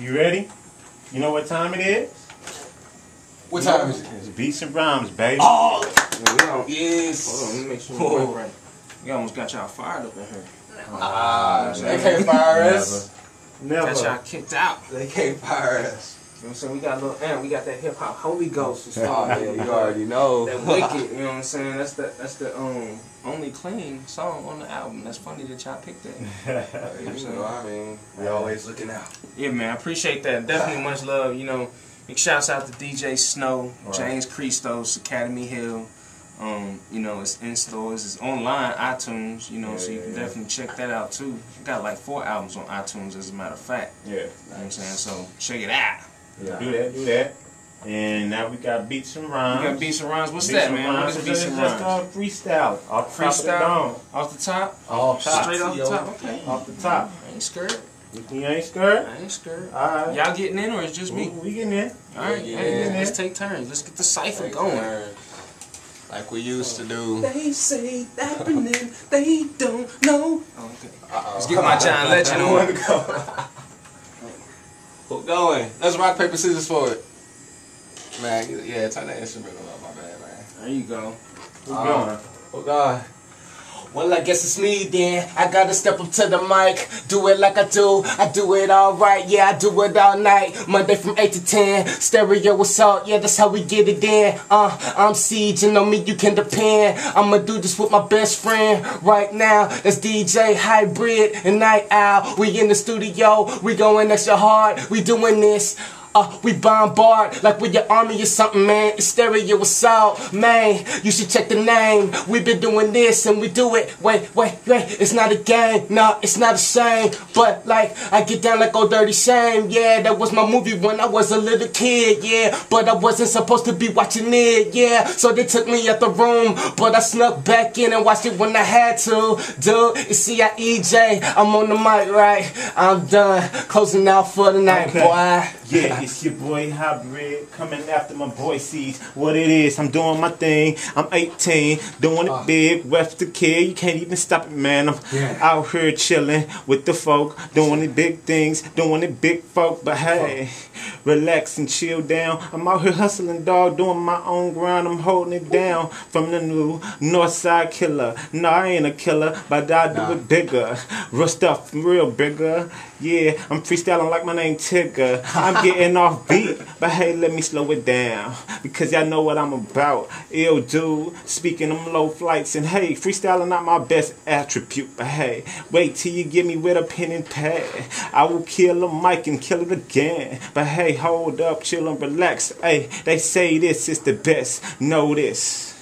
You ready? You know what time it is? What time is it? It's beats and rhymes, baby. Oh, Yeah, we all, yes. hold on, let me make sure Oh. we right. We almost got y'all fired up in here. Ah, they can't fire us. Never. Got y'all kicked out. They can't fire us. You know what I'm saying? We got a little, and we got that hip hop Holy Ghost. and Oh, stuff. yeah, you already know. That wicked, you know what I'm saying? That's the that's the um only clean song on the album. That's funny that y'all picked that. you know, what I mean, we always looking out. Yeah, man, I appreciate that. Definitely much love. You know, big shouts out to DJ Snow, Right. James Christos, Academy Hill. Um, you know, it's in stores, it's online, iTunes. You know, Yeah, so you yeah, can yeah. definitely check that out too. Got like four albums on iTunes, as a matter of fact. Yeah. You know what I'm saying? So check it out. Yeah. Do that, do that. And now we got beats and rhymes. You got beats and rhymes. What's Beats that, man? What rhymes. beats It's and just rhymes? uh, freestyle. Off the top of the dome. off the top, Off top. straight off the top. Okay, Off the top. I ain't scared. You ain't scared? I ain't scared. Alright. Y'all getting in or it's just We, me? we getting in. All right, Yeah, hey, yeah. let's take turns. Let's get the cipher Take going. turns. Like we used to do. They say that happening, they don't know. Oh, okay. Uh-oh. Let's get my John Legend on. Who going? Let's rock, paper, scissors for it. Man, yeah, turn that instrumental up, my bad, man. There you go. Who Uh, going? Who going? Well, I guess it's me then. I gotta step up to the mic, do it like I do. I do it all right, yeah, I do it all night. Monday from 8 to 10. Stereo assault, yeah, that's how we get it in. Uh, I'm Ceege, and on me you can depend. I'ma do this with my best friend right now. That's DJ Hybrid and Nite Owl. We in the studio, we going extra hard, we doing this. Uh, we bombard like we're your army or something, man. It's stereo assault, man. You should check the name. We've been doing this and we do it. Wait, wait, wait. It's not a game. No, it's not a shame. But like, I get down like old dirty shame. Yeah, that was my movie when I was a little kid. Yeah, but I wasn't supposed to be watching it. Yeah, so they took me out the room, but I snuck back in and watched it when I had to. Dude, it's C-I-E-J. I'm on the mic, right? I'm done. Closing out for the night, Okay. boy. Yeah, it's your boy Hybrid coming after my boy Ceege what it is. I'm doing my thing. I'm 18, doing it ah. big. West the kid, you can't even stop it, man. I'm out here chilling with the folk, doing it big things, doing it big folk. But hey, relax and chill down. I'm out here hustling, dog, doing my own grind. I'm holding it down from the new Northside Killer. No, I ain't a killer, but I do Nah. it bigger. Real stuff, real bigger. Yeah, I'm freestyling like my name Tigger. I'm getting off beat, but hey, let me slow it down because y'all know what I'm about. Ill dude, speaking them low flights, and hey, freestyling not my best attribute, but hey, wait till you get me with a pen and pad. I will kill a mic and kill it again. But hey, hold up, chill and relax. Hey, they say this is the best. Know this.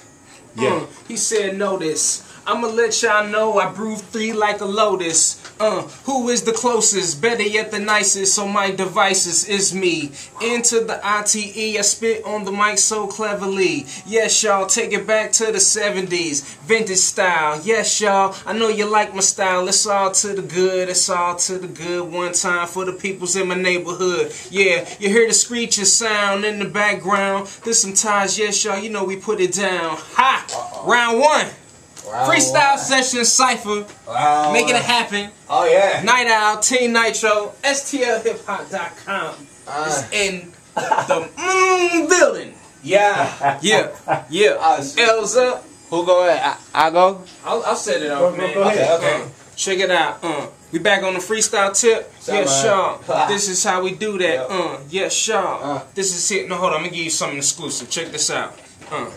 Yeah. Uh, he said, notice. I'ma let y'all know I brew three like a lotus. Uh, who is the closest? Better yet, the nicest So my devices is me. Into the ITE, I spit on the mic so cleverly. Yes, y'all, take it back to the 70s. Vintage style. Yes, y'all, I know you like my style. It's all to the good. It's all to the good. One time for the peoples in my neighborhood. Yeah, you hear the screeching sound in the background. There's some ties. Yes, y'all, you know we put it down. Ha! Round one. Freestyle session cipher. Wow. Making it happen. Oh, yeah. Nite Owl, Team Nitro, STLHipHop.com Uh, is in the mm, building. yeah. Yeah, yeah. Shit. L's up. Who go ahead? I, I go? I'll, I'll set it Go- off, go- man. go ahead. Okay, okay. Uh, check it out. Uh, we back on the freestyle tip. Sound Yes, right. y'all. This is how we do that. Yep. Uh, yes, y'all. Uh. This is it. No, hold on. I'm gonna give you something exclusive. Check this out. Uh.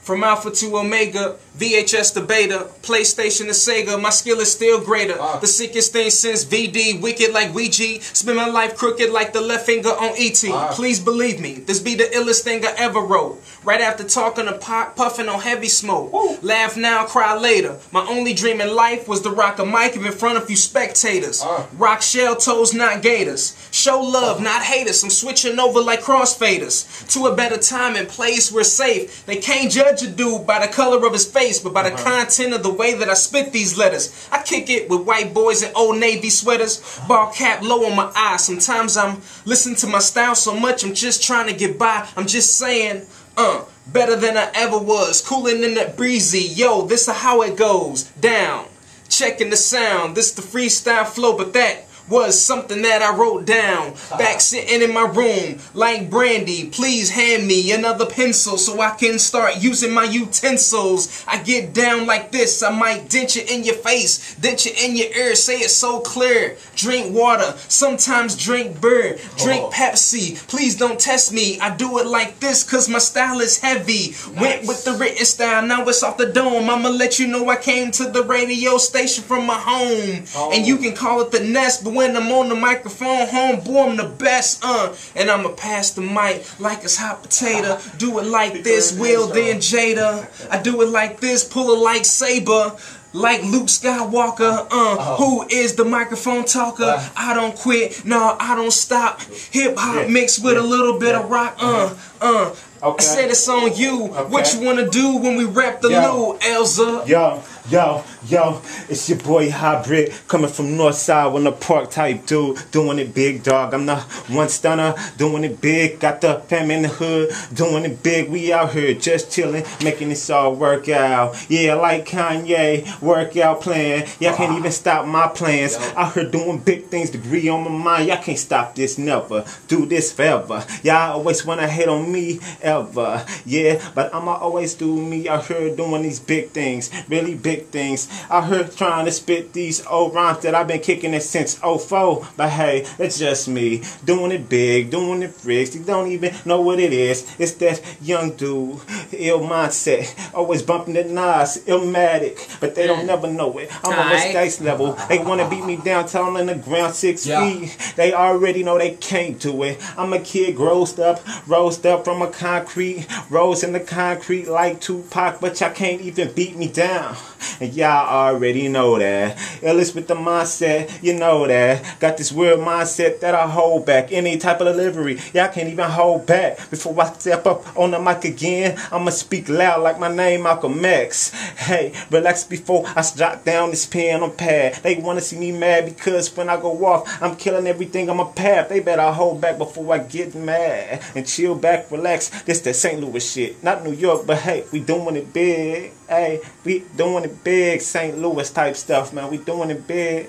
From Alpha to Omega, VHS to Beta, PlayStation to Sega, my skill is still greater. Uh. The sickest thing since VD, wicked like Ouija, spin my life crooked like the left finger on ET. Uh. Please believe me, this be the illest thing I ever wrote. Right after talking to pot, puffing on heavy smoke. Laugh now, cry later. My only dream in life was to rock a mic in front of you spectators. Uh. Rock shell toes, not gators. Show love, not haters. I'm switching over like crossfaders to a better time and place we're safe. They can't judge a dude by the color of his face, but by the content of the way that I spit these letters. I kick it with white boys in old navy sweaters, ball cap low on my eye. Sometimes I'm listening to my style so much, I'm just trying to get by. I'm just saying, uh, better than I ever was. Cooling in that breezy, yo, this is how it goes down. Checking the sound, this the freestyle flow, but that was something that I wrote down. Back uh-huh. sitting in my room, like Brandy, please hand me another pencil so I can start using my utensils. I get down like this, I might dent you in your face, dent you in your ear, say it so clear. Drink water, sometimes drink beer, drink Oh. Pepsi. Please don't test me. I do it like this cause my style is heavy. Went with the written style, now it's off the dome. I'ma let you know I came to the radio station from my home. And oh. you can call it the nest, but when I'm on the microphone, home, boy, I'm the best, uh. And I'ma pass the mic like it's hot potato. Do it like this, Will, then Jada. I do it like this, pull a lightsaber. Like Luke Skywalker, uh, who is the microphone talker? I don't quit, no, I don't stop. Hip hop Yeah, mixed with a little bit yeah, of rock, uh, uh. I Okay. said it's on you. What you wanna do when we rap the Yo. Lou, Elza? Yo, yo, yo, it's your boy Hybrid coming from Northside on the park type dude, doing it big dog. I'm the one stunner, doing it big. Got the fam in the hood, doing it big. We out here just chilling, making this all work out. Yeah, like Kanye, workout plan. Y'all can't even stop my plans. Out here doing big things, degree on my mind. Y'all can't stop this never. Do this forever. Y'all always wanna hate on me ever. Yeah, but I'ma always do me out here doing these big things, really big things. I heard trying to spit these old rhymes that I've been kicking it since 04. But hey, it's just me doing it big, doing it frigs. You don't even know what it is. It's that young dude, ill mindset, always bumping the Nas, illmatic, but they don't mm. never know it. I'm on Aight. skates level. They wanna beat me down, tall in the ground, six Yeah. feet. They already know they can't do it. I'm a kid, grossed up, rose up from a concrete, rose in the concrete like Tupac, but y'all can't even beat me down. Y'all already know that. Illis with the mindset, you know that. Got this weird mindset that I hold back any type of delivery. Y'all can't even hold back. Before I step up on the mic again, I'ma speak loud like my name Malcolm X. Hey, relax before I jot down this pen on pad. They wanna see me mad because when I go off, I'm killing everything on my path. They better hold back before I get mad. And chill back, relax. This that St. Louis shit. Not New York, but hey, we doing it big. Hey, we doing it big. St. Louis type stuff, man. We doing it big.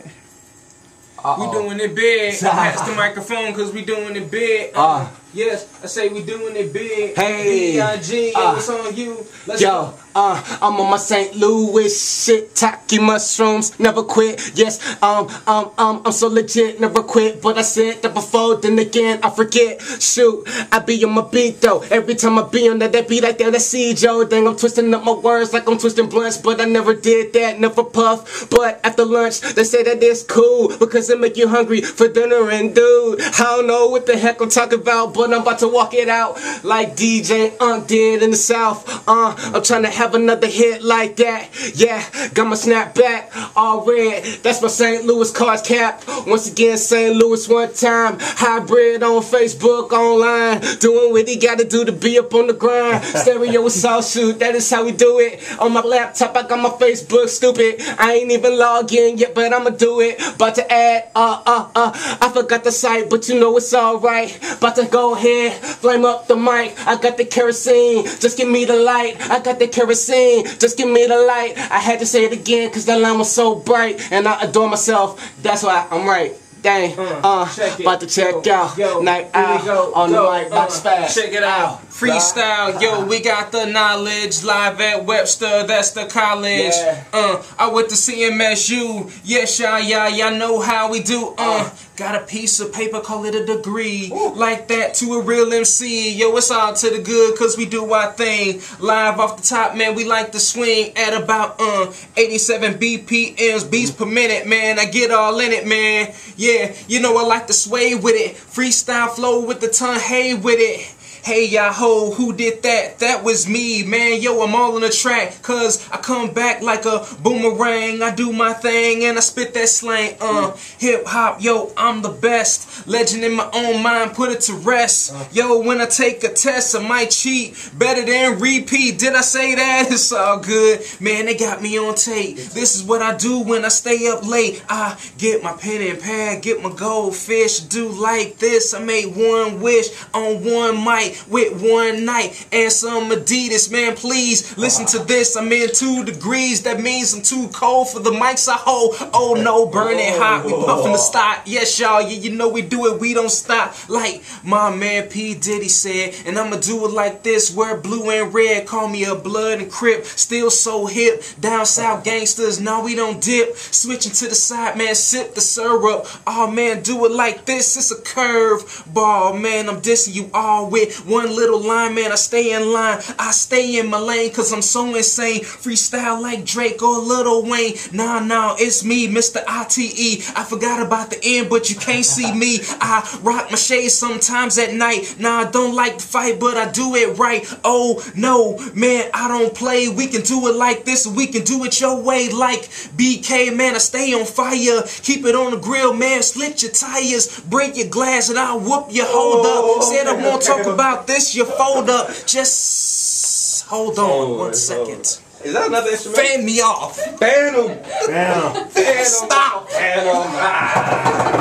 We doing it big. Pass the microphone cause we doing it big. Uh. Yes, I say we doing it big. Hey. B.I.G. Uh. It's on you. Let's Yo, go. uh, I'm on my St. Louis shit, tacky mushrooms, never quit. Yes, um, um, um, I'm so legit, never quit. But I said that before, then again, I forget. Shoot, I be on my beat though. Every time I be on that, that beat like that, that see Joe. Dang, I'm twisting up my words like I'm twisting blunts, but I never did that, never puff. But after lunch, they say that it's cool because it make you hungry for dinner. And dude, I don't know what the heck I'm talking about, but I'm about to walk it out like DJ Unk did in the South. Uh, I'm trying to have another hit like that. Yeah, got my snapback all red. That's my St. Louis cards cap. Once again, St. Louis one time. Hybrid on Facebook, online. Doing what he gotta do to be up on the grind. Stereo with all shoot. That is how we do it. On my laptop, I got my Facebook stupid. I ain't even logged in yet, but I'ma do it. About to add, uh, uh, uh. I forgot the site, but you know it's alright. About to go ahead, flame up the mic. I got the kerosene, just give me the light. I got the kerosene, just give me the light. I had to say it again, cause that line was so bright. And I adore myself, that's why I'm right. Dang, uh, it. about to check Yo, out. yo, Night out go, on go, the mic, uh, box fast. Check it out. Freestyle, yo, we got the knowledge live at Webster, that's the college. Yeah. Uh, I went to CMSU, yes, y'all, y'all, y'all know how we do. Uh, got a piece of paper, call it a degree, like that to a real MC. Yo, it's all to the good, cause we do our thing. Live off the top, man, we like to swing at about uh 87 BPMs, beats per minute, man. I get all in it, man. Yeah, you know I like to sway with it. Freestyle flow with the tongue, hey with it. Hey Yahoo, who did that? That was me, man. Yo, I'm all on the track, cause I come back like a boomerang. I do my thing and I spit that slang. Uh, hip hop, yo, I'm the best. Legend in my own mind, put it to rest. Yo, when I take a test, I might cheat. Better than repeat. Did I say that? It's all good. Man, they got me on tape. This is what I do when I stay up late. I get my pen and pad, get my goldfish. Do like this. I made one wish on one mic. Night with one night and some Adidas. Man, please listen to this. I'm in two degrees. That means I'm too cold for the mics I hold. Oh no, burning hot. We puffing the stock. Yes, y'all. Yeah, you know we do it. We don't stop. Like my man P. Diddy said, and I'ma do it like this. Wear blue and red. Call me a blood and crip. Still so hip. Down south gangsters. No, we don't dip. Switching to the side, man. Sip the syrup. Oh man, do it like this. It's a curve ball, man. I'm dissing you all with one little line, man. I stay in line. I stay in my lane cause I'm so insane. Freestyle like Drake or Lil Wayne. Nah, nah, it's me, Mr. ITE. I forgot about the end, but you can't see me. I rock my shades sometimes at night. Nah, I don't like to fight, but I do it right. Oh, no, man, I don't play. We can do it like this, we can do it your way. Like BK, man, I stay on fire. Keep it on the grill, man. Slit your tires, break your glass, and I'll whoop your hold up. Oh, Said I won't talk about this, you fold up. Just hold on one second. Is that another instrument? Fan me off. Fan 'em. Damn. Fan 'em. Stop. Fan 'em. Ah.